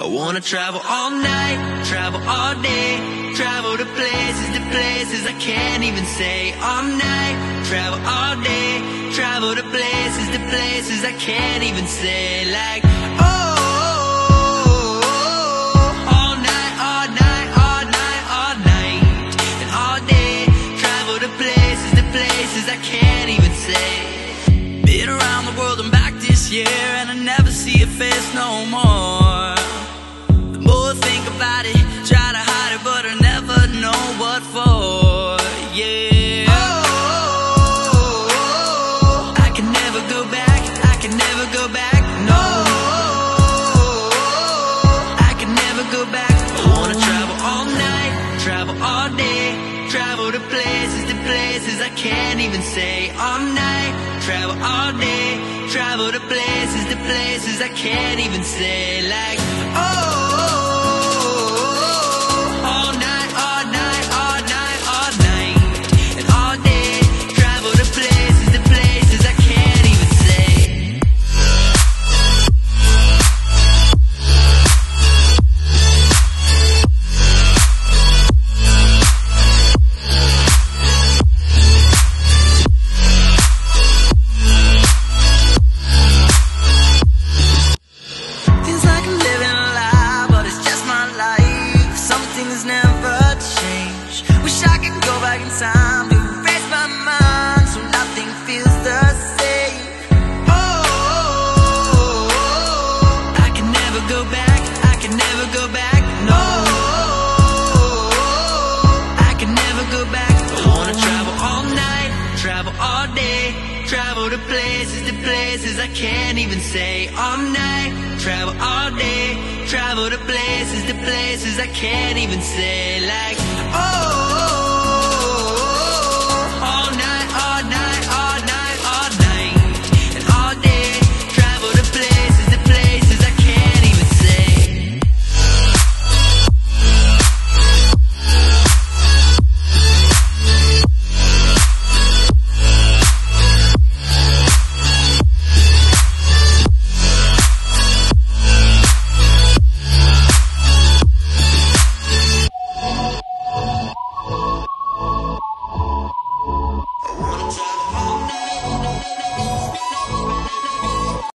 I wanna travel all night, travel all day, travel to places, to places I can't even say. All night, travel all day, travel to places, to places I can't even say. Like, oh, all night, all night, all night, all night, and all day, travel to places, to places I can't even say. Been around the world and back this year, and I never see your face no more. To places, to places I can't even say. All night, travel all day, travel to places, to places I can't even say. Like, things never change. Wish I could go back in time to erase my mind so nothing feels the same. Oh, I can never go back. I can never go back. No, I can never go back. I wanna travel all night, travel all day, travel to places, to places I can't even say. All night, travel all day, travel to places, to places I can't even say. Like, oh.